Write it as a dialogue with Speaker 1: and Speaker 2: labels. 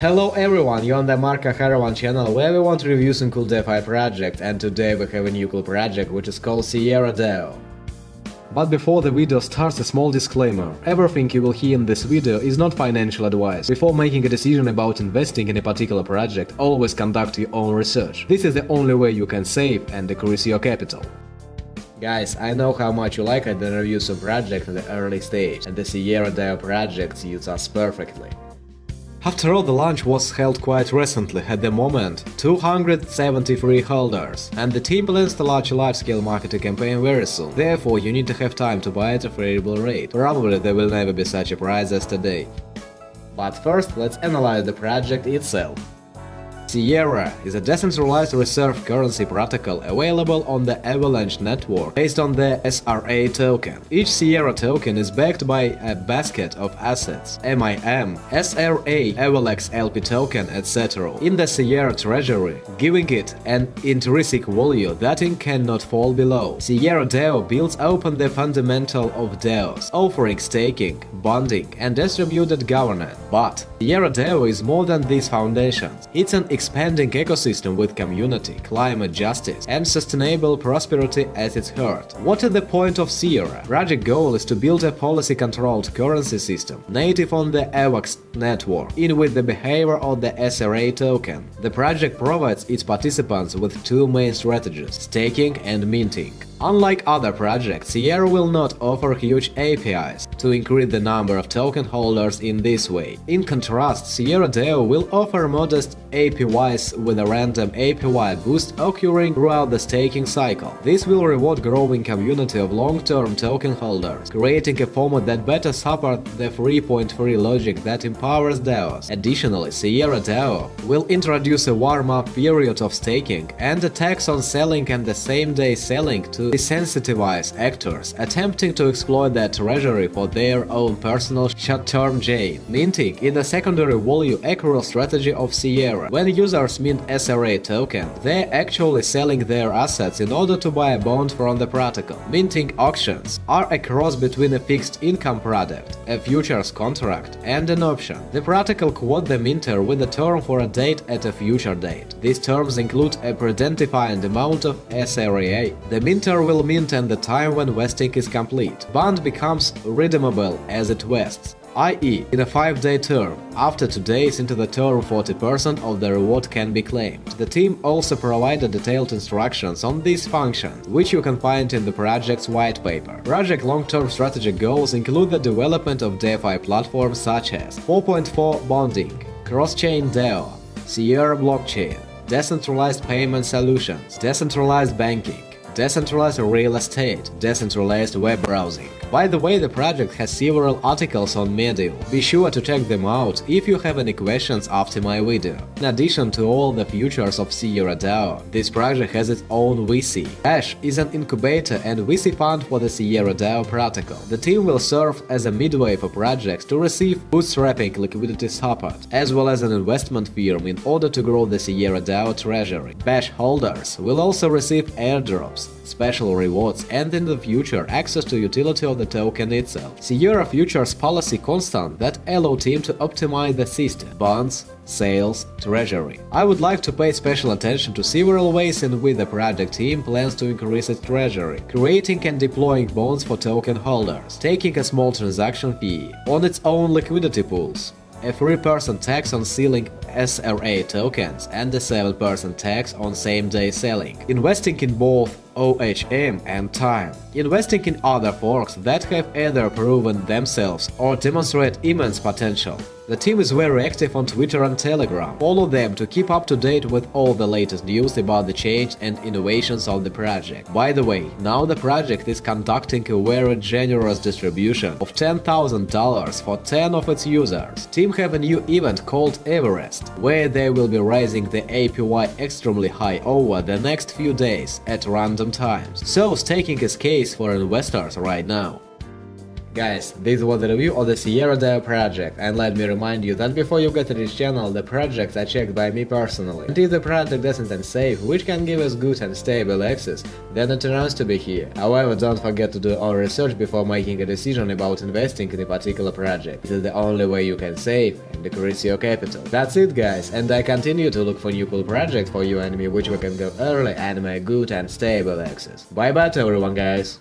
Speaker 1: Hello everyone, you're on the Marco Haravan channel where we want to review some cool DeFi project and today we have a new cool project which is called Sierra DAO. But before the video starts a small disclaimer, everything you will hear in this video is not financial advice. Before making a decision about investing in a particular project, always conduct your own research. This is the only way you can save and decrease your capital. Guys, I know how much you like the reviews of project in the early stage, and the Sierra DAO project suits us perfectly. After all, the launch was held quite recently, at the moment 273 holders, and the team plans to launch a large-scale marketing campaign very soon, therefore you need to have time to buy at a favorable rate, probably there will never be such a price as today. But first, let's analyze the project itself. Sierra is a decentralized reserve currency protocol available on the Avalanche network based on the SRA token. Each Sierra token is backed by a basket of assets MIM, SRA, Avalanche LP token, etc. in the Sierra treasury, giving it an intrinsic value that it cannot fall below. Sierra DAO builds upon the fundamental of DAOs, offering staking, bonding, and distributed governance. But Sierra DAO is more than these foundations. It's an expanding ecosystem with community, climate justice, and sustainable prosperity at its heart. What is the point of Sierra? Project goal is to build a policy-controlled currency system native on the AVAX network, in with the behavior of the SRA token. The project provides its participants with two main strategies – staking and minting. Unlike other projects, Sierra will not offer huge APYs to increase the number of token holders in this way. In contrast, Sierra DAO will offer modest APYs with a random APY boost occurring throughout the staking cycle. This will reward growing community of long-term token holders, creating a format that better supports the 3.3 logic that empowers DAOs. Additionally, Sierra DAO will introduce a warm-up period of staking and a tax on selling and the same-day selling to desensitize actors attempting to exploit their treasury for their own personal short-term gain. Minting is the secondary value accrual strategy of Sierra. When users mint SRA token, they're actually selling their assets in order to buy a bond from the protocol. Minting auctions are a cross between a fixed income product, a futures contract, and an option. The protocol quote the minter with a term for a date at a future date. These terms include a predefined amount of SRA. The minter will mint at the time when vesting is complete. Bond becomes redeemable as it vests i.e., in a 5-day term. After 2 days into the term 40% of the reward can be claimed. The team also provided detailed instructions on these functions, which you can find in the project's white paper. Project long-term strategic goals include the development of DeFi platforms such as 4.4 bonding, cross-chain DAO, Sierra blockchain, decentralized payment solutions, decentralized banking, decentralized real estate, decentralized web browsing. By the way, the project has several articles on Medium. Be sure to check them out if you have any questions after my video. In addition to all the features of Sierra DAO, this project has its own VC. Bash is an incubator and VC fund for the Sierra DAO protocol. The team will serve as a midway for projects to receive bootstrapping liquidity support, as well as an investment firm in order to grow the Sierra DAO treasury. Bash holders will also receive airdrops, special rewards, and in the future access to utility of the token itself. Sierra Futures policy constant that allow team to optimize the system, bonds, sales, treasury. I would like to pay special attention to several ways in which the project team plans to increase its treasury, creating and deploying bonds for token holders, taking a small transaction fee. On its own liquidity pools, a 3% tax on selling SRA tokens and a 7% tax on same-day selling, investing in both OHM and time, investing in other forks that have either proven themselves or demonstrate immense potential. The team is very active on Twitter and Telegram. Follow them to keep up to date with all the latest news about the change and innovations of the project. By the way, now the project is conducting a very generous distribution of $10,000 for 10 of its users. Team have a new event called Everest, where they will be raising the APY extremely high over the next few days at random times. So is case for investors right now. Guys, this was the review of the Sierra DAO project, and let me remind you that before you get to this channel, the projects are checked by me personally. And if the project isn't safe, which can give us good and stable access, then it turns to be here. However, don't forget to do all research before making a decision about investing in a particular project. It is the only way you can save and decrease your capital. That's it guys, and I continue to look for new cool projects for you and me which we can go early and make good and stable access. Bye bye to everyone guys!